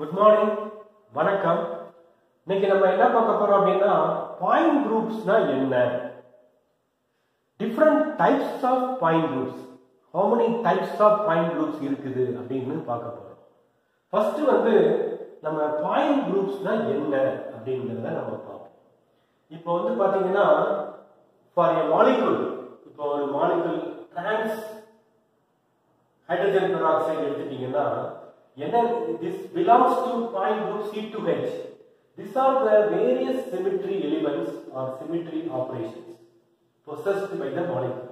Good morning வணக்கம். இன்னைக்கு நம்ம என்ன பார்க்க போறோம் அப்படின்னா பாயிண்ட் குரூப்ஸ்னா என்ன? Different types of point groups how many types of point groups இருக்குது அப்படின்னு பார்க்க போறோம். ஃபர்ஸ்ட் வந்து நம்ம பாயிண்ட் குரூப்ஸ்னா என்ன அப்படிங்கிறத நம்ம பார்ப்போம். இப்போ வந்து பாத்தீங்கன்னா ஃபார் ஏ மாலிகுல் இப்போ ஒரு மாலிகுல் டிரான்ஸ் ஹைட்ரஜன் பெராக்சைடு எடுத்துட்டீங்கன்னா என்ன this belongs to point group C two H this are the various symmetry elements are symmetry operations possessed by the molecule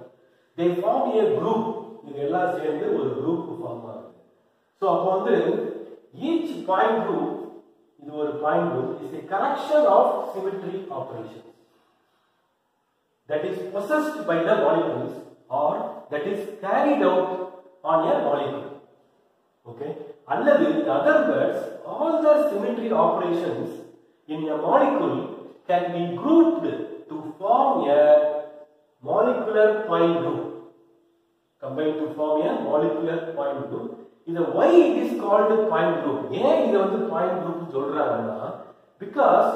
they form a group இது எல்லாம் சேர்ந்து ஒரு group form ஆகுது so அப்போ வந்து each point group இது ஒரு point group is a collection of symmetry operations that is possessed by the molecules or that is carried out on a molecule. Okay? அல்லது in other words, all the symmetry operations in a molecule can be grouped to form a molecular point group. Combined to form a molecular point group. இது why it is called point group? ஏன் இதை வந்து point group சொல்றாங்கன்னா because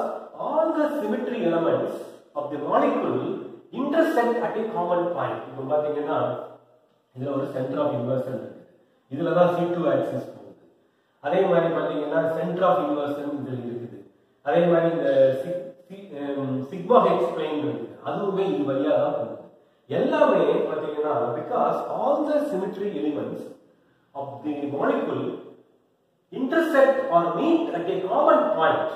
all the symmetry elements of the molecule intersect at a common point. இப்போ பாத்தீங்கன்னா இதுல ஒரு centre of inversion இருக்கு இதுல தான் சி டூ ஆக்சிஸ் போகுது அதே மாதிரி பார்த்தீங்கன்னா சென்டர் ஆஃப் இன்வர்ஷன் இதில் இருக்குது அதே மாதிரி இந்த சிக்மா ஹெக்ஸ் பிளேன் இருக்குது அதுவுமே இது வழியாக தான் போகுது எல்லாமே பார்த்தீங்கன்னா because all the symmetry elements of the molecule intersect or meet at a common point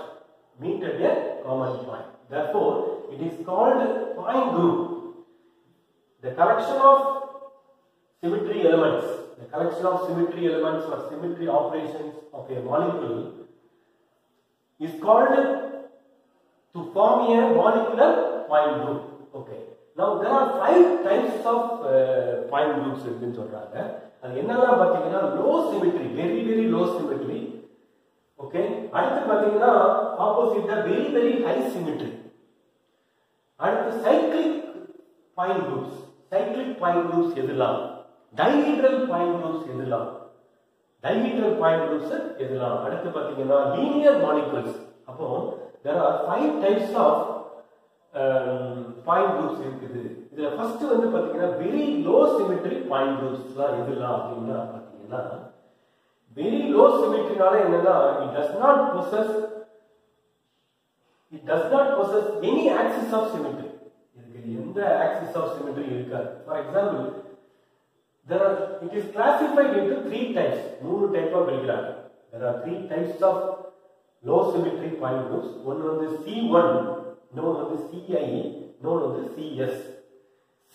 meet at a common point therefore it is called point group the collection of symmetry elements the collection of symmetry elements or symmetry operations of a molecule is called to form a molecular point group. Okay. Now there are five types of uh, point groups இருக்குன்னு சொல்றாங்க அது என்னெல்லாம் பாத்தீங்கன்னா low symmetry very very low symmetry okay அடுத்து பாத்தீங்கன்னா ஆப்போசிட்டா very very high symmetry அடுத்து cyclic point groups cyclic point groups எதெல்லாம் Dihedral point groups எதெல்லாம் டைஹீட்ரல் பாயிண்ட் குரூப்ஸ் எதெல்லாம் அடுத்து பாத்தீங்கன்னா லீனியர் மாலிகுல்ஸ் அப்போ there are five types of point groups இருக்குது. இதுல ஃபர்ஸ்ட் வந்து பாத்தீங்கன்னா வெரி லோ சிமெட்ரி பாயிண்ட் குரூப்ஸ்லாம் எதெல்லாம் அப்படின்னா பாத்தீங்கன்னா வெரி லோ சிமெட்ரினால என்னன்னா it does not possess it does not possess any axis of symmetry இதுக்கு எந்த ஆக்சிஸ் ஆஃப் சிமெட்ரி இருக்காது. For example there are it is classified into three types மூணு டைப்பா பிரிக்கிறாங்க there are three types of low symmetry point groups ஒன்னு வந்து C1 இன்னொன்று வந்து CI இன்னொன்று வந்து CS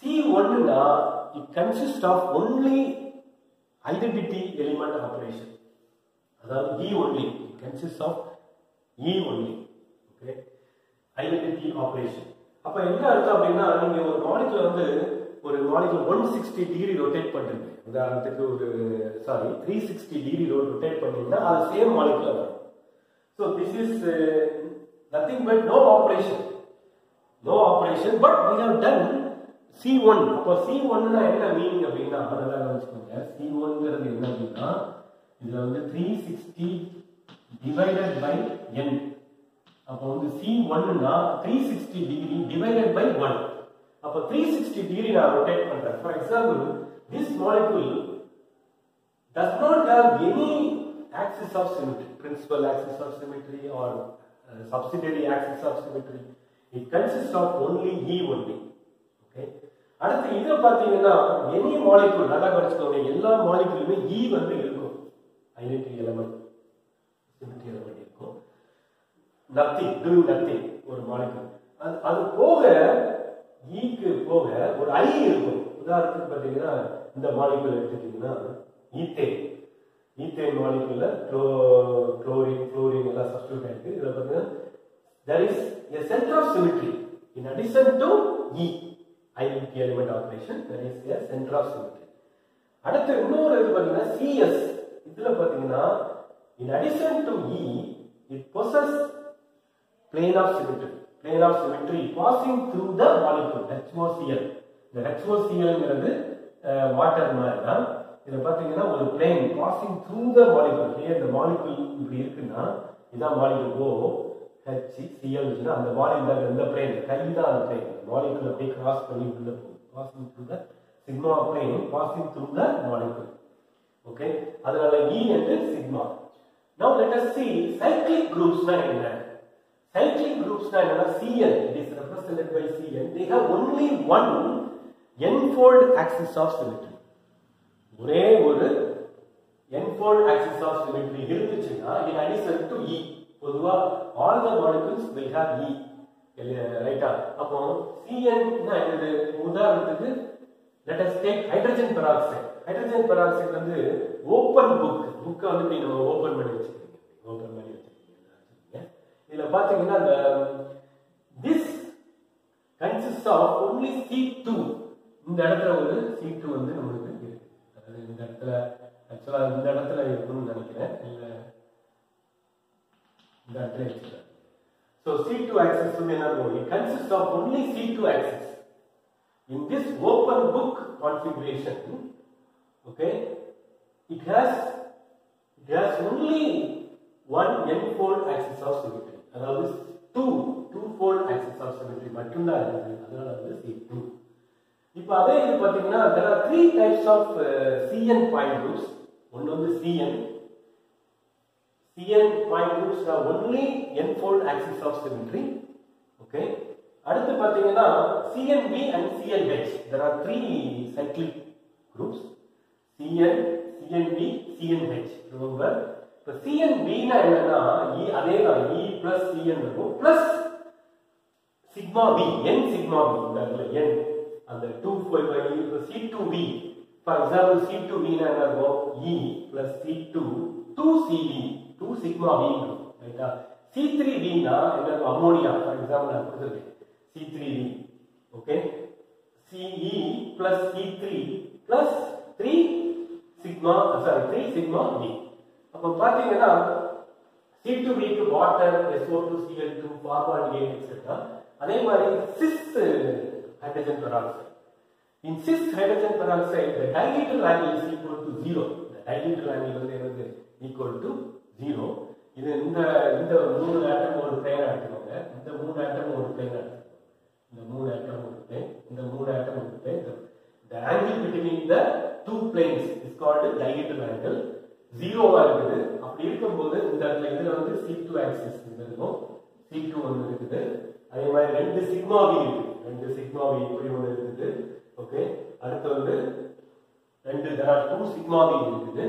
C1 னா it consists of only identity element operation அதாவது E only it consists of E only okay identity operation அப்ப என்ன அர்த்தம் அப்படின்னா நீங்க ஒரு மாலிகுல வந்து ஒரு நாளைக்கு ஒன் சிக்ஸ்டி டிகிரி ரொட்டேட் பண்ணுறது உதாரணத்துக்கு ஒரு sorry three sixty degree rotate பண்ணீங்கன்னா அது சேம் மாலிகுல வரும். So this is nothing but no operation no operation but we have done C one அப்போ சி ஒன்னா என்ன மீனிங் அப்படின்னா அதெல்லாம் வச்சுக்கோங்க சி ஒன்ங்கிறது என்ன அப்படின்னா இதுல வந்து three sixty divided by n அப்போ வந்து சி ஒன்னா three sixty degree divided by one அப்போ த்ரீ சிக்ஸ்டி டிகிரி நான் ரொட்டேட் பண்றேன். For example this molecule does not have any axis of symmetry principal axis of symmetry or subsidiary axis of symmetry it consist of only only only okay அடுத்து இதை பார்த்தீங்கன்னா any molecule நல்லா படிச்சுக்கோங்க. எல்லா மாலிகுலுமே E வந்து இருக்கும். Identity element symmetry element இருக்கும். Nothing to nothing ஒரு மாலிகுல் அது அது போக ஈக்கு போக ஒரு ஐ இருக்கும். உதாரணத்துக்கு பார்த்தீங்கன்னா இந்த மாலிகுல் எடுத்துக்கிட்டீங்கன்னா ஈத்தேன். ஈத்தேன் மாலிகுல்ல க்ளோ குளோரின் குளோரின் எல்லாம் சப்ஸ்டியூட் ஆயிருக்கு. இதில் பார்த்தீங்கன்னா there is a centre of symmetry in addition to E identity element operation there is a centre of symmetry அடுத்து இன்னொரு இது பார்த்தீங்கன்னா சிஎஸ் இதில் பார்த்தீங்கன்னா in addition to E it possess plane of symmetry plane of symmetry passing through the molecule HOCl இந்த HOCl water மாதிரி தான் இதை பார்த்தீங்கன்னா ஒரு plane passing through the molecule ஏன் இந்த மாலிகுல் இப்படி இருக்குன்னா இதான் மாலிகுல் ஓ ஹெச் சிஎல் அந்த மாலிகுல் இந்த பிளேன் கை தான் அந்த பிளேன் மாலிகுல் அப்படியே கிராஸ் பண்ணி உள்ள போகும். Passing through the sigma plane passing through the molecule okay அதனால இ என்று sigma now let us see cyclic groups என்ன? Cyclic groups னா Cn it is represented by Cn they have only one n-fold axis of symmetry ஒரே ஒரு n-fold axis of symmetry இருந்துச்சுன்னா in addition to E பொதுவா all the molecules will have E ரைட்டா அப்போ Cn னா என்னது உதாரணத்துக்கு let us take hydrogen peroxide hydrogen peroxide வந்து open book புக்கை வந்து நம்ம ஓபன் பண்ணி வச்சுக்கோங்க இதுல பாத்தீங்கன்னா அந்த this consists of only C2 இந்த இடத்துல ஒரு C2 வந்து நம்மளுக்கு இருக்கு அதாவது இந்த இடத்துல ஆக்சுவலா இந்த இடத்துல இருக்கும்னு நினைக்கிறேன் இல்ல இந்த இடத்துல வச்சுக்கிறேன் So C2 axis வந்து என்ன இருக்கும் it consists of only C2 axis in this open book configuration okay it has it has only one n-fold axis of symmetry அதாவது two two fold axis of symmetry மட்டும்தான் இருக்குது அதனால வந்து C two இப்போ அதே இது பார்த்தீங்கன்னா there are three types of CN point groups ஒன்று வந்து CN CN point groups only N fold axis of symmetry okay அடுத்து பார்த்தீங்கன்னா CNB and CNH there are three cycle groups CN CNB CNH ரொம்ப இப்போ சிஎன்பின்னா என்னன்னா இ அதே தான் இ பிளஸ் சிஎன் இருக்கும். Plus sigma B N sigma B இந்த என் அந்த two five by C two B for example C two பின்னா என்ன இருக்கும்? E plus C two two CB two sigma B ரைட்டா சி த்ரீ பின்னா என்ன இருக்கும்? அமோனியா ஃபார் எக்ஸாம்பிள் நான் கொடுத்துருக்கேன். C three B okay CE plus C three plus three sigma sorry three sigma B அப்போ பாத்தீங்கன்னா C2B க்கு water SO2 Cl2 formaldehyde etcetera அதே மாதிரி cis hydrogen peroxide in cis hydrogen peroxide the dilittle angle is equal to 0 the dilittle angle வந்து என்னது? equal to 0 இது இந்த இந்த மூணு ஆட்டம் ஒரு பிளேன் எடுத்துக்கோங்க இந்த மூணு ஆட்டம் ஒரு பிளேன் எடுத்துக்கோங்க இந்த மூணு ஆட்டம் ஒரு பிளேன் இந்த மூணு ஆட்டம் ஒரு plane the angle between the two planes is called dilittle angle. ஜீரோவா இருக்குது. அப்படி இருக்கும்போது இந்த இடத்துல இதுல வந்து சி டூ ஆக்சிஸ் இருக்கும் C2 ஒன்று இருக்குது. அதே மாதிரி ரெண்டு சிக்மா வி இருக்கு ரெண்டு சிக்மா வி இப்படி ஒன்று இருக்குது. ஓகே அடுத்து வந்து ரெண்டு there are two sigma V இருக்குது.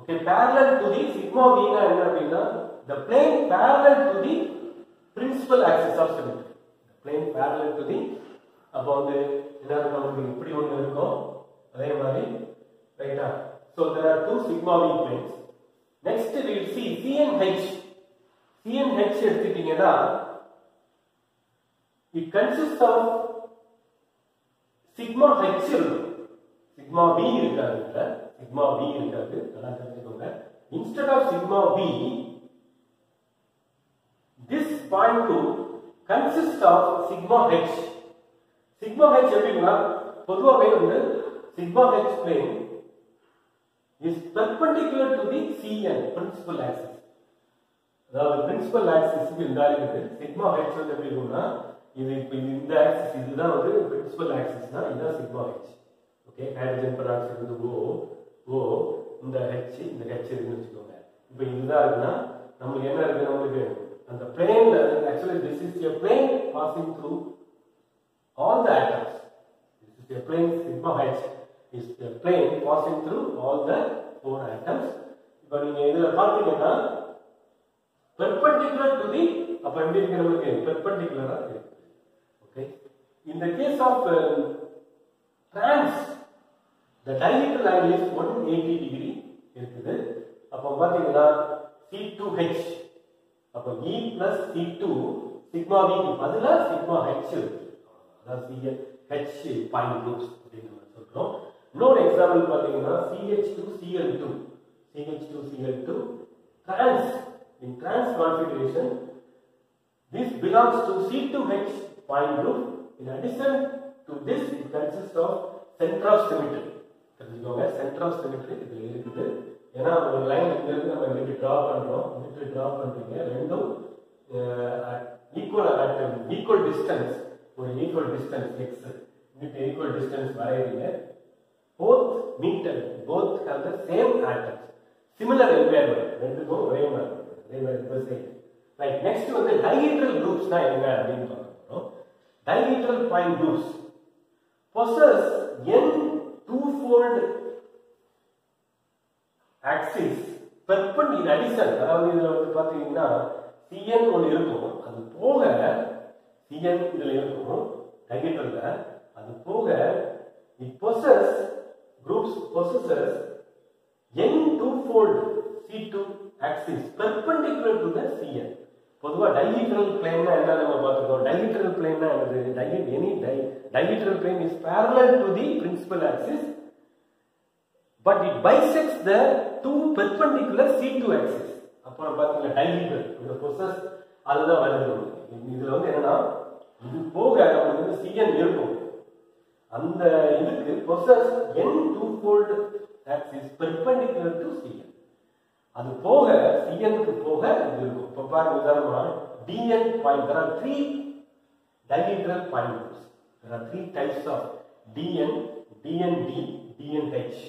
Okay parallel to the sigma வினா என்ன அப்படின்னா the plane parallel to the principal axis of symmetry the plane parallel to the அப்போ வந்து என்ன இருக்கும்? நமக்கு இப்படி ஒன்று இருக்கும். அதே மாதிரி ரைட்டா so there are two sigma v planes next we will see cnh cnh எடுத்துட்டீங்கன்னா it consists of sigma h இருக்கும் சிக்மா பி இருக்காது இதுல சிக்மா பி இருக்காது நல்லா தெரிஞ்சுக்கோங்க instead of sigma v this point to consist of sigma h sigma h எப்படின்னா பொதுவாகவே வந்து sigma H plane is perpendicular to the CN principal axis அதாவது பிரின்சிபல் ஆக்சிஸ்க்கு இந்த இருக்குது சிக்மா ஹெச் வந்து எப்படி இருக்கும்னா இது இப்போ இந்த ஆக்சிஸ் இதுதான் வந்து பிரின்சிபல் ஆக்சிஸ்னா இதுதான் sigma H okay hydrogen peroxide வந்து ஓ ஓ இந்த ஹெச் இந்த ஹெச் இருக்குன்னு வச்சுக்கோங்க. இப்போ இதுதான் இருக்குன்னா நமக்கு என்ன இருக்கு? நம்மளுக்கு அந்த பிளேன்ல actually this is a plane passing through all the atoms this is a plane sigma H is a plane passing through all the four atoms இப்போ நீங்க இதுல பார்த்தீங்கன்னா பெர்பெண்டிகுலர் டு தி அப்ப எப்படி இருக்கு நமக்கு பெர்பெண்டிகுலரா இருக்கு okay in the case of uh, trans the diameter angle is 180 degree இருக்குது. அப்ப பாத்தீங்கன்னா C2H அப்ப E plus C2 sigma V க்கு பதிலா சிக்மா H இருக்கு. அதாவது CL H பாயிண்ட் குரூப்ஸ் அப்படின்னு நம்ம சொல்றோம். இன்னொரு எக்ஸாம்பிள் பார்த்தீங்கன்னா பாத்தீங்கன்னா CH2Cl2 CH2Cl2 trans in trans configuration this belongs to C2H point group. In addition to this, it consists of center of symmetry. தெரிஞ்சுக்கோங்க சென்டர் ஆஃப் சிமெட்ரி இதுல இருக்குது. ஏன்னா ஒரு லைன் இங்க இருந்து நம்ம இங்கிட்டு டிரா பண்றோம். இங்கிட்டு டிரா பண்றீங்க. ரெண்டும் ஈக்குவல் ஈக்குவல் டிஸ்டன்ஸ் ஒரு ஈக்குவல் டிஸ்டன்ஸ் எக்ஸ் இங்கிட்டு ஈக்குவல் டிஸ்டன்ஸ் வரையறீங்க. Both meet and both have the same atoms similar environment. ரெண்டுக்கும் ஒரே மாதிரி இருக்கும். மாதிரி ரைட் நெக்ஸ்ட் வந்து டைஹீட்ரல் குரூப்ஸ்னா என்ன அப்படின்னு பார்க்கணும் dihedral point groups possess n twofold axis. Perpendicular addition அதாவது இதுல வந்து பாத்தீங்கன்னா cn ஒன்று இருக்கும். அது போக cn இதுல இருக்கும். டைஹீட்ரல்ல அது போக it possess groups possesses n twofold c2 axis perpendicular to the cn பொதுவா டைஹீட்ரல் பிளேன்னா என்ன நம்ம பார்த்துக்கோம் டைஹீட்ரல் பிளேன்னா என்னது டைஹீட் any dihedral plane is parallel to the principal axis but it bisects the two perpendicular c2 axis அப்புறம் பாத்தீங்கன்னா dihedral இந்த process அதுதான் வருது நமக்கு. இதுல வந்து என்னன்னா இது போக நமக்கு வந்து cn இருக்கும் அந்த இதுக்கு possess N two fold axis perpendicular to CN அது போக சிஎனுக்கு போக இது இருக்கும் இப்போ பாருங்க உதாரணமா DN point there are three dihedral points there are three types of DN DND DNH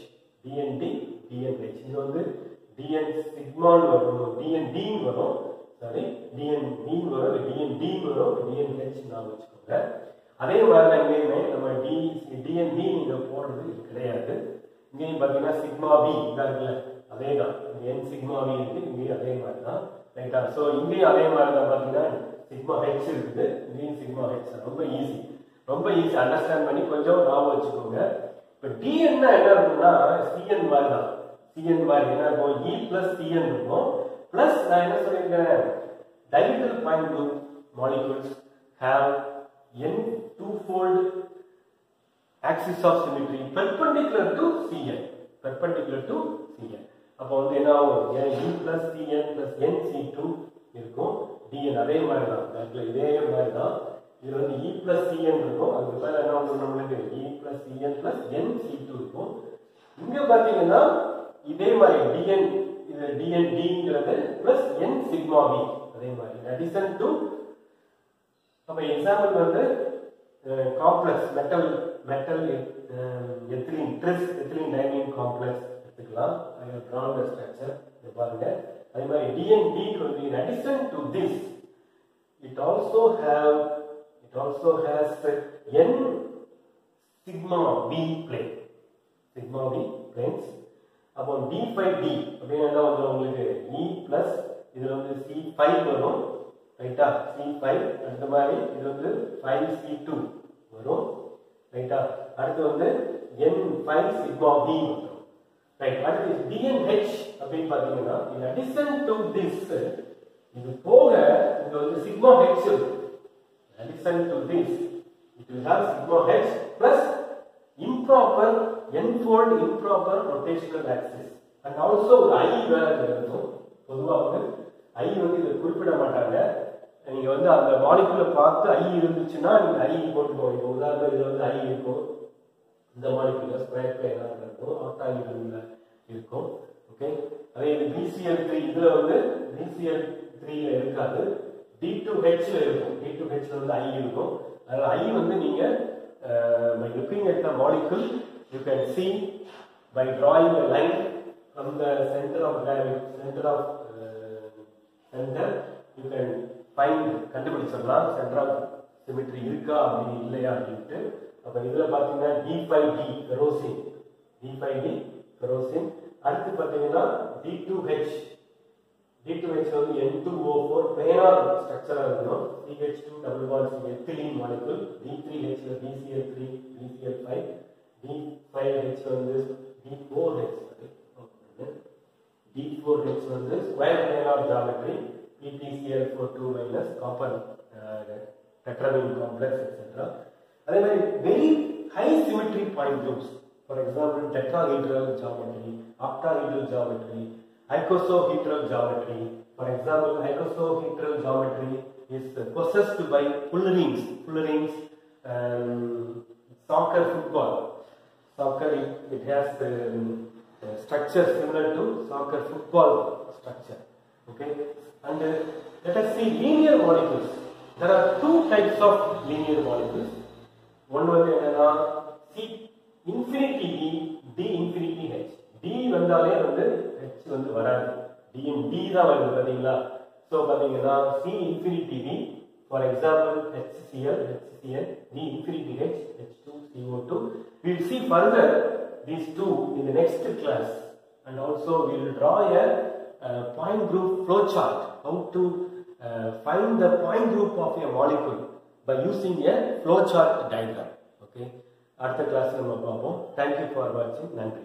DND DNH இது வந்து டிஎன் சிக்மான் வரும் டிஎன்டி வரும் சாரி டிஎன் நீ வரும் டிஎன்டி வரும் டிஎன்ஹெச் நான் வச்சுக்கோங்க அதே மாதிரி தான் இங்கேயுமே நம்ம டி டிஎன்பி நீங்கள் போடுறது கிடையாது. இங்கேயும் பார்த்தீங்கன்னா சிக்மா பி இருக்குல்ல அதே தான் என் சிக்மா பி இருக்கு இங்கேயும் அதே மாதிரி தான் ரைட்டா ஸோ இங்கேயும் அதே மாதிரி தான் பார்த்தீங்கன்னா சிக்மா ஹெச் இருக்குது இங்கேயும் சிக்மா ஹெச் ரொம்ப ஈஸி ரொம்ப ஈஸி அண்டர்ஸ்டாண்ட் பண்ணி கொஞ்சம் ஞாபகம் வச்சுக்கோங்க. இப்போ டிஎன்னா என்ன இருக்குன்னா சிஎன் மாதிரி தான் சிஎன் மாதிரி என்ன இருக்கும்? இ பிளஸ் சிஎன் இருக்கும். பிளஸ் நான் என்ன சொல்லியிருக்கேன்? Dihedral point group molecules have N two-fold axis of symmetry perpendicular to Cn perpendicular to Cn அப்போ வந்து என்ன ஆகும் ஏன் u plus Cn plus nc2 இருக்கும் டிஎன் அதே மாதிரி தான் பேக்ல இதே மாதிரி தான் இது வந்து இ plus சிஎன் இருக்கும் அதுக்கு பேர் என்ன வந்து நம்மளுக்கு இ e plus cn plus nc2 இருக்கும் இங்க பாத்தீங்கன்னா இதே மாதிரி டிஎன் இது dn dங்கிறது plus என் sigma v அதே மாதிரி அடிஷன் டு நம்ம எக்ஸாம்பிள் வந்து complex metal metal ethylene tris ethylene diamine complex எடுத்துக்கலாம் அது ட்ரான் ஸ்ட்ரக்சர் இது பாருங்க அதே மாதிரி டிஎன்டி வந்து in addition to this it also have it also has n sigma v plane sigma v planes அப்போ டி ஃபைவ் டி அப்படின்னு என்ன வந்து உங்களுக்கு இ பிளஸ் இதுல வந்து சி ஃபைவ் வரும் ரைட்டா சி ஃபைவ் அடுத்த மாதிரி இது வந்து ஃபைவ் சி டூ வரும். ரைட்டா அடுத்து வந்து என் ஃபைவ் சிக்மா பி வரும். ரைட் அடுத்து டிஎன்ஹெச் அப்படின்னு பார்த்தீங்கன்னா இன் அடிஷன் டு திஸ் இது போக இது வந்து sigma H addition to this it will have sigma H plus improper N fold improper rotational axis and also ஒரு ஐ வேற இருக்கும் பொதுவாக வந்து ஐ வந்து இதை குறிப்பிட மாட்டாங்க. நீங்க வந்து அந்த மாலிகுல பார்த்து ஐ இருந்துச்சுன்னா நீங்க ஐ போட்டுக்கோங்க இப்போ உதாரணம் இது வந்து ஐ இருக்கும். இந்த மாலிகுல ஸ்கொயர் பிளேனாக இருக்கும் ஆக்டாகிரம்ல இருக்கும். ஓகே அதே இது பிசிஎல் த்ரீ இதுல வந்து பிசிஎல் த்ரீல இருக்காது. டி டு ஹெச்ல இருக்கும். டி டூ ஹெச்ல வந்து ஐ இருக்கும். அதனால ஐ வந்து நீங்க by looking at the molecule you can see by drawing a line from the center of gravity center of uh, center you can find கண்டுபிடிச்சிடலாம். சென்ட்ரல் ஆஃப் சிமெட்ரி இருக்கா அப்படி இல்லையா அப்படின்ட்டு. அப்போ இதில் பார்த்தீங்கன்னா D five D ferrocene D five D ferrocene அடுத்து பார்த்தீங்கன்னா D two H D two H வந்து N two O four planar ஸ்ட்ரக்சராக இருக்கணும். CH two double bond ethylene molecule D three ஹெச்ல PCL three PCL five D five H வந்து D four H D four H வந்து square planar geometry PPCl42 minus copper uh, tetramin complex etc. அதே மாதிரி very high symmetry point groups for example tetrahedral geometry octahedral geometry icosahedral geometry for example icosahedral geometry is possessed by fullerenes fullerenes um, soccer football soccer it, it has um, a structure similar to soccer football structure Okay and uh, let us see linear molecules there are two types of linear molecules ஒன்று வந்து என்னன்னா C infinity D D infinity H D வந்தாலே வந்து H வந்து வராது DM D தான் வருது பார்த்தீங்களா ஸோ பார்த்தீங்கன்னா C infinity D for example HCl HCl D infinity H H2CO2. We will see further these two in the next class and also we will draw a uh, point group flow chart how to uh, find the point group of a molecule by using a flow chart diagram okay அடுத்த class நம்ம பார்ப்போம் thank you for வாட்சிங் நன்றி